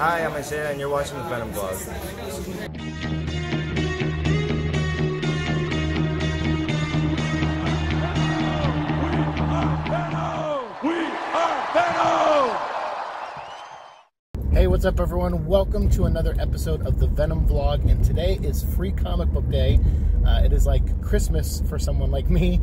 Hi, I'm Isaiah, and you're watching the Venom Vlog. Hey, what's up, everyone? Welcome to another episode of the Venom Vlog, and today is Free Comic Book Day. Uh, it is like Christmas for someone like me.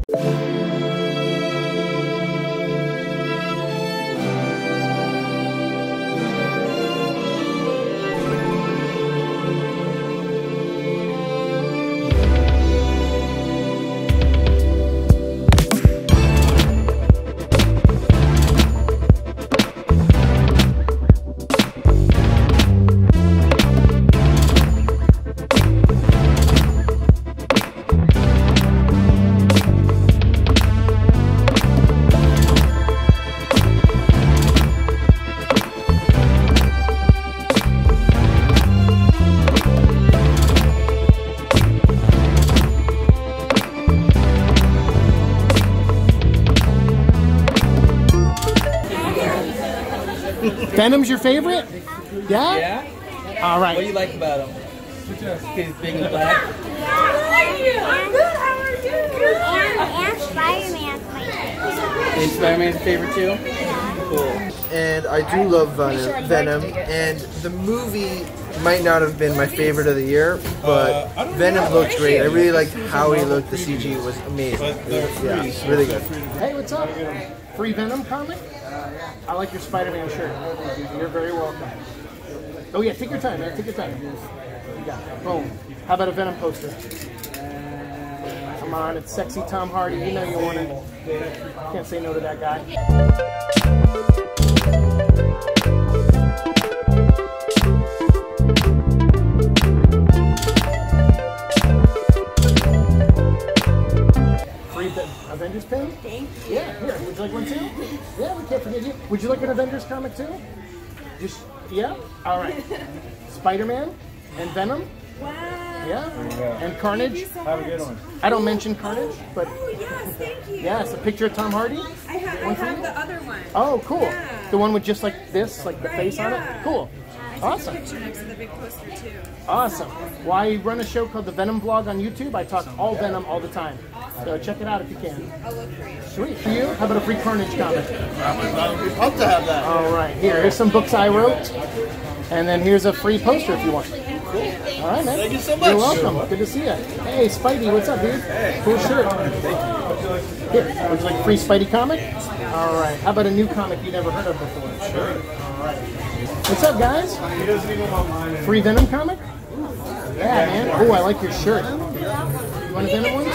Venom's your favorite? Yeah? Yeah? All What do you like about him? He's big and black. And Spider-Man's my favorite. Spider-Man's favorite too? Cool. And I do love Venom, Venom, and the movie might not have been my favorite of the year, but Venom looked great. I really liked how he looked. The CG was amazing. It was- yeah, really good. Hey, what's up? Free Venom comic? I like your Spider-Man shirt. You're very welcome. Oh yeah, take your time, man. Take your time. You got it. Boom. How about a Venom poster? Come on, it's sexy Tom Hardy. You know you want it. Can't say no to that guy. Avengers pin? Thank you. Yeah, here. Would you like one too? Yeah, we can't forget you. Would you like an Avengers comic too? Just yeah. All right. Spider-Man and Venom. Wow. Yeah. And Carnage. Have a good one. I don't mention Carnage, but Oh, yes, thank you. yeah, it's a picture of Tom Hardy. I, ha- I One for have the other one. Oh, cool. Yeah. The one with just like this, like the Right, face on it. Cool. I Awesome. took a picture next to the big poster, too. Awesome. Well, I run a show called the Venom Vlog on YouTube. I talk all Venom all the time. So check it out if you can. I'll look for you. Sweet. For you, how about a free Carnage comic? I would love to have that. All right, here. Here's some books I wrote, and then here's a free poster if you want. Cool. All right, man. Thank you so much. You're welcome. Good to see you. Hey, Spidey, what's up, dude? Hey. Cool shirt. Thank you. Here, would you like a free Spidey comic? All right. How about a new comic you never heard of before? Sure. All right. What's up, guys? Free Venom comic? Yeah, man. Oh, I like your shirt. You want a Venom one too?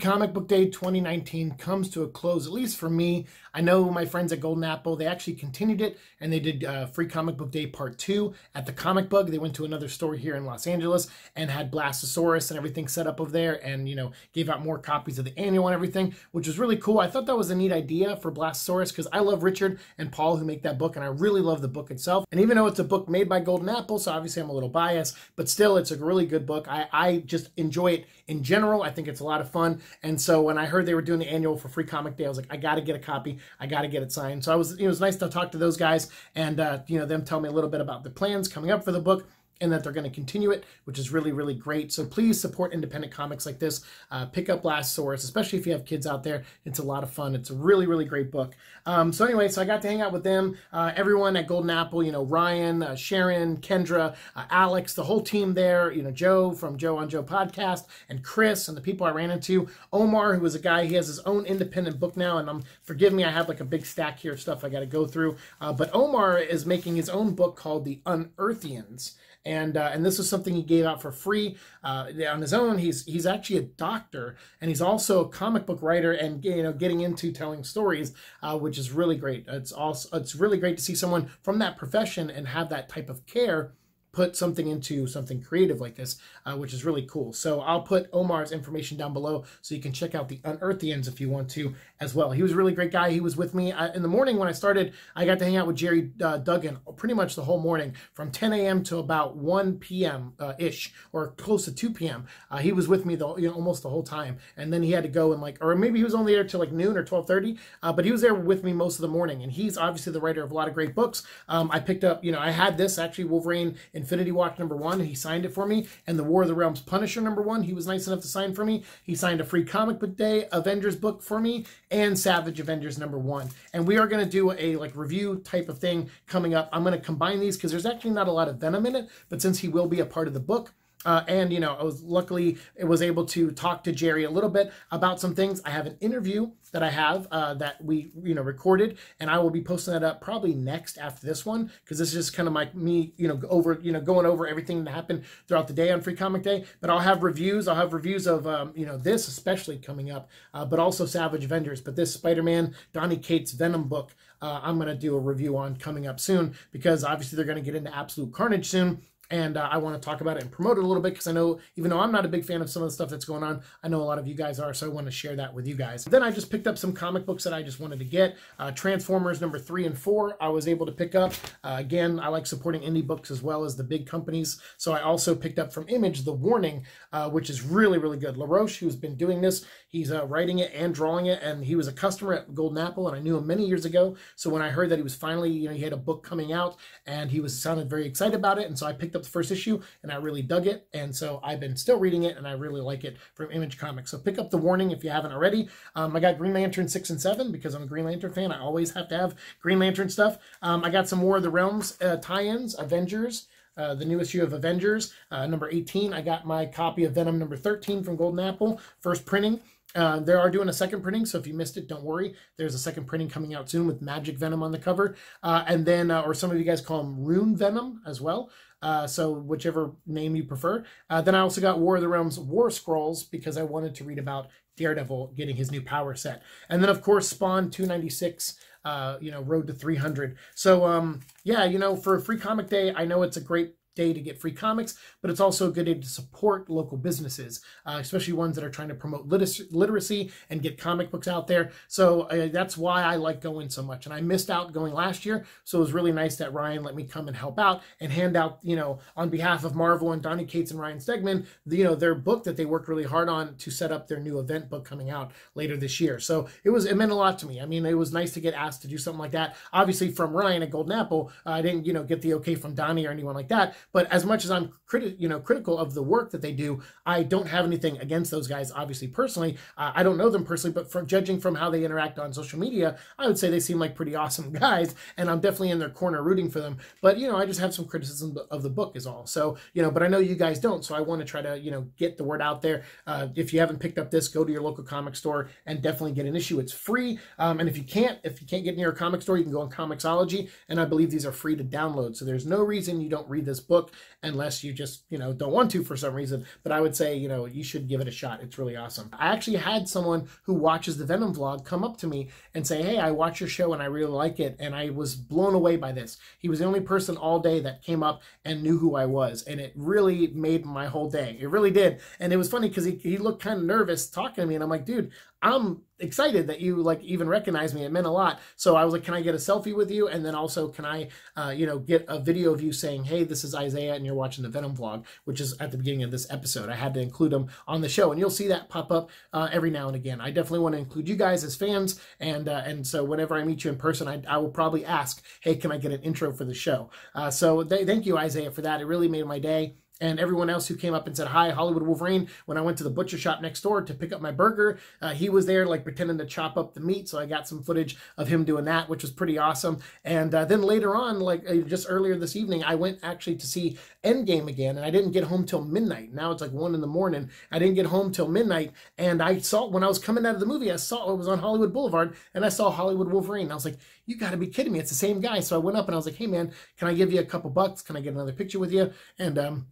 Comic Book Day 2019 comes to a close, at least for me. I know my friends at Golden Apple, they actually continued it and they did uh, Free Comic Book Day Part 2 at the Comic Bug. They went to another store here in Los Angeles and had Blastosaurus and everything set up over there and, you know, gave out more copies of the annual and everything, which was really cool. I thought that was a neat idea for Blastosaurus because I love Richard and Paul who make that book and I really love the book itself. And even though it's a book made by Golden Apple, so obviously I'm a little biased, but still it's a really good book. I, I just enjoy it in general. I think it's a lot of fun. And so when I heard they were doing the annual for Free Comic Day, I was like, I got to get a copy. I got to get it signed. So I was, it was nice to talk to those guys and, uh, you know, them tell me a little bit about the plans coming up for the book and that they're going to continue it, which is really, really great. So please support independent comics like this. Uh, pick up Blastosaurus, especially if you have kids out there. It's a lot of fun. It's a really, really great book. Um, so anyway, so I got to hang out with them. Uh, everyone at Golden Apple, you know, Ryan, uh, Sharon, Kendra, uh, Alex, the whole team there, you know, Joe from Joe on Joe podcast, and Chris, and the people I ran into. Omar, who is a guy, he has his own independent book now, and um, forgive me, I have like a big stack here of stuff I got to go through. Uh, but Omar is making his own book called The Unearthians and uh, and this was something he gave out for free uh, on his own. He's he's actually a doctor, and he's also a comic book writer, and you know getting into telling stories, uh, which is really great. It's also it's really great to see someone from that profession and have that type of care put something into something creative like this, uh, which is really cool. So I'll put Omar's information down below so you can check out the Unearthians if you want to as well. He was a really great guy. He was with me uh, in the morning when I started. I got to hang out with Gerry uh, Duggan pretty much the whole morning from 10 a.m. to about 1 p.m. Uh, ish or close to 2 p.m. Uh, he was with me the you know almost the whole time, and then he had to go and like or maybe he was only there till like noon or 12:30, uh, but he was there with me most of the morning. And he's obviously the writer of a lot of great books. Um, I picked up you know I had this actually Wolverine Infinity Watch number one, he signed it for me. And the War of the Realms Punisher number one, he was nice enough to sign for me. He signed a free comic book day Avengers book for me and Savage Avengers number one. And we are going to do a like review type of thing coming up. I'm going to combine these because there's actually not a lot of Venom in it, but since he will be a part of the book, uh, and you know, I was luckily it was able to talk to Gerry a little bit about some things. I have an interview that I have uh, that we you know recorded, and I will be posting that up probably next after this one because this is just kind of like me you know over you know going over everything that happened throughout the day on Free Comic Day. But I'll have reviews. I'll have reviews of um, you know this especially coming up, uh, but also Savage Avengers. But this Spider-Man Donny Cates Venom book. Uh, I'm going to do a review on coming up soon because obviously they're going to get into Absolute Carnage soon and uh, I want to talk about it and promote it a little bit because I know, even though I'm not a big fan of some of the stuff that's going on, I know a lot of you guys are, so I want to share that with you guys. Then I just picked up some comic books that I just wanted to get. Uh, Transformers number three and four, I was able to pick up. Uh, again, I like supporting indie books as well as the big companies, so I also picked up from Image The Warning, uh, which is really, really good. LaRoche, who's been doing this, he's uh, writing it and drawing it, and he was a customer at Golden Apple, and I knew him many years ago. So when I heard that he was finally, you know, he had a book coming out, and he was sounded very excited about it, and so I picked up the first issue and I really dug it. And so I've been still reading it and I really like it from Image Comics. So pick up The Warning if you haven't already. Um, I got Green Lantern 6 and 7 because I'm a Green Lantern fan. I always have to have Green Lantern stuff. Um, I got some War of the Realms uh, tie-ins, Avengers. Uh, the new issue of Avengers, uh, number 18. I got my copy of Venom number 13 from Golden Apple, first printing. Uh, they are doing a second printing, so if you missed it, don't worry. There's a second printing coming out soon with Magic Venom on the cover. Uh, and then, uh, or some of you guys call him Rune Venom as well. Uh, so whichever name you prefer. Uh, then I also got War of the Realms War Scrolls because I wanted to read about Daredevil getting his new power set. And then, of course, Spawn 296 uh, you know, Road to 300. So, um, yeah, you know, for a Free Comic Day, I know it's a great day to get free comics, but it's also a good day to support local businesses, uh, especially ones that are trying to promote literacy and get comic books out there. So uh, that's why I like going so much. And I missed out going last year, so it was really nice that Ryan let me come and help out and hand out, you know, on behalf of Marvel and Donny Cates and Ryan Stegman, the, you know, their book that they worked really hard on to set up their new event book coming out later this year. So it was it meant a lot to me. I mean, it was nice to get asked to do something like that. Obviously, from Ryan at Golden Apple, I didn't, you know, get the okay from Donny or anyone like that. But as much as I'm criti- you know critical of the work that they do, I don't have anything against those guys. Obviously, personally, uh, I don't know them personally, but from judging from how they interact on social media, I would say they seem like pretty awesome guys, and I'm definitely in their corner rooting for them. But you know, I just have some criticism of the book is all. So you know, but I know you guys don't, so I want to try to you know get the word out there. Uh, if you haven't picked up this, go to your local comic store and definitely get an issue. It's free, um, and if you can't, if you can't get near a comic store, you can go on Comixology, and I believe these are free to download. So there's no reason you don't read this book unless you just, you know, don't want to for some reason. But I would say, you know, you should give it a shot. It's really awesome. I actually had someone who watches the Venom vlog come up to me and say, Hey, I watch your show and I really like it. And I was blown away by this. He was the only person all day that came up and knew who I was. And it really made my whole day. It really did. And it was funny because he, he looked kind of nervous talking to me. And I'm like, dude, I'm excited that you like even recognize me. It meant a lot. So I was like, can I get a selfie with you? And then also, can I, uh, you know, get a video of you saying, hey, this is Isaiah and you're watching the Venom vlog, which is at the beginning of this episode. I had to include them on the show and you'll see that pop up uh, every now and again. I definitely want to include you guys as fans. And, uh, and so whenever I meet you in person, I, I will probably ask, hey, can I get an intro for the show? Uh, so th- thank you, Isaiah, for that. It really made my day. And everyone else who came up and said hi, Hollywood Wolverine. When I went to the butcher shop next door to pick up my burger, uh, he was there like pretending to chop up the meat. So I got some footage of him doing that, which was pretty awesome. And uh, then later on, like uh, just earlier this evening, I went actually to see Endgame again, and I didn't get home till midnight. Now it's like one in the morning. I didn't get home till midnight, and I saw when I was coming out of the movie, I saw it was on Hollywood Boulevard, and I saw Hollywood Wolverine. I was like, you got to be kidding me! It's the same guy. So I went up and I was like, hey man, can I give you a couple bucks? Can I get another picture with you? And um,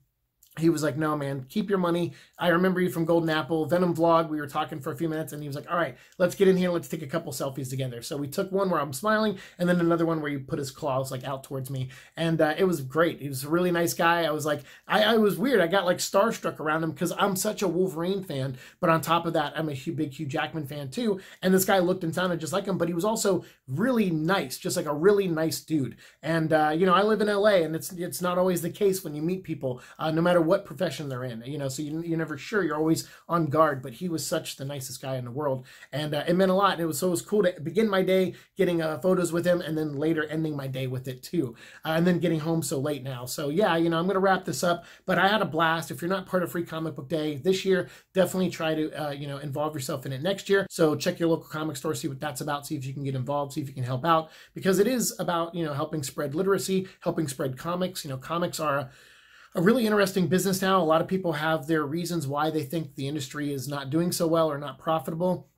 he was like, no, man, keep your money. I remember you from Golden Apple, Venom Vlog. We were talking for a few minutes, and he was like, all right, let's get in here. Let's take a couple selfies together. So we took one where I'm smiling, and then another one where he put his claws like out towards me. And uh, it was great. He was a really nice guy. I was like, I, I was weird. I got like starstruck around him because I'm such a Wolverine fan. But on top of that, I'm a big Hugh Jackman fan too. And this guy looked and sounded just like him, but he was also really nice, just like a really nice dude. And, uh, you know, I live in LA, and it's, it's not always the case when you meet people, uh, no matter what profession they're in, you know, so you, you're never sure. You're always on guard, but he was such the nicest guy in the world. And uh, it meant a lot. And it was so it was cool to begin my day getting uh, photos with him and then later ending my day with it too. Uh, and then getting home so late now. So yeah, you know, I'm going to wrap this up, but I had a blast. If you're not part of Free Comic Book Day this year, definitely try to, uh, you know, involve yourself in it next year. So check your local comic store, see what that's about, see if you can get involved, see if you can help out because it is about, you know, helping spread literacy, helping spread comics. You know, comics are a, really interesting business now. A lot of people have their reasons why they think the industry is not doing so well or not profitable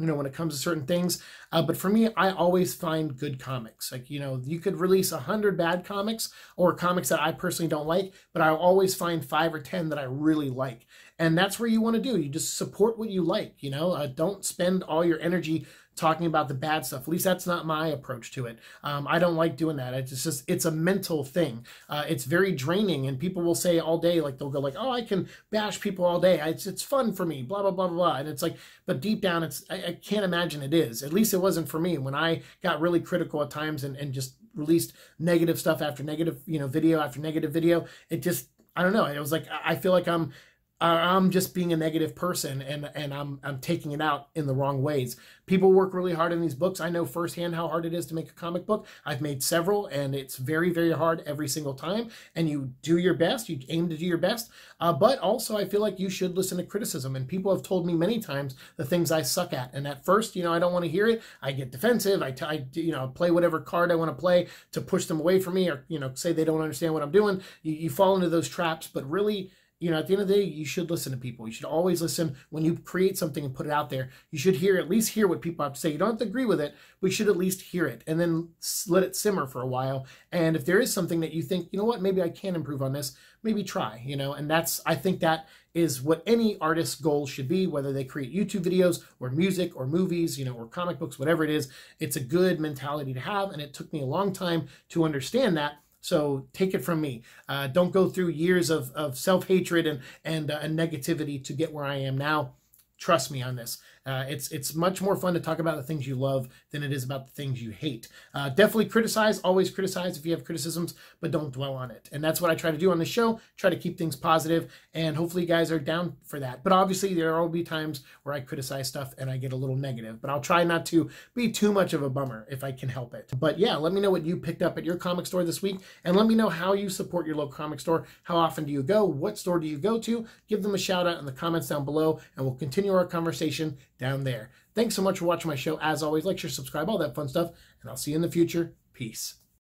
you know when it comes to certain things. Uh, but for me i always find good comics. Like you know you could release a hundred bad comics or comics that i personally don't like but i always find five or ten that i really like and that's where you want to do you just support what you like you know uh, don't spend all your energy talking about the bad stuff. At least that's not my approach to it. Um, I don't like doing that. It's just it's a mental thing. Uh, it's very draining, and people will say all day like they'll go like, "Oh, I can bash people all day. It's it's fun for me." Blah blah blah blah. And it's like, but deep down, it's I, I can't imagine it is. At least it wasn't for me when I got really critical at times and and just released negative stuff after negative you know video after negative video. It just I don't know. It was like I feel like I'm I'm just being a negative person and and I'm I'm taking it out in the wrong ways. People work really hard in these books. I know firsthand how hard it is to make a comic book. I've made several and it's very very hard every single time. And you do your best. You aim to do your best. Uh, but also I feel like you should listen to criticism. And people have told me many times the things I suck at. And at first, you know, I don't want to hear it. I get defensive. I, I you know play whatever card I want to play to push them away from me or you know say they don't understand what I'm doing. You, you fall into those traps. But really you know, at the end of the day, you should listen to people. You should always listen when you create something and put it out there. You should hear, at least hear what people have to say. You don't have to agree with it, but you should at least hear it and then let it simmer for a while. And if there is something that you think, you know what, maybe I can improve on this, maybe try, you know, and that's, I think that is what any artist's goal should be, whether they create YouTube videos or music or movies, you know, or comic books, whatever it is. It's a good mentality to have. And it took me a long time to understand that so take it from me. Uh, don't go through years of, of self hatred and and, uh, and negativity to get where I am now. Trust me on this. Uh, it's it's much more fun to talk about the things you love than it is about the things you hate. Uh, definitely criticize, always criticize if you have criticisms, but don't dwell on it. And that's what I try to do on the show. Try to keep things positive, and hopefully you guys are down for that. But obviously there will be times where I criticize stuff and I get a little negative. But I'll try not to be too much of a bummer if I can help it. But yeah, let me know what you picked up at your comic store this week, and let me know how you support your local comic store. How often do you go? What store do you go to? Give them a shout out in the comments down below, and we'll continue our conversation down there. Thanks so much for watching my show. As always, like, share, subscribe, all that fun stuff, and I'll see you in the future. Peace.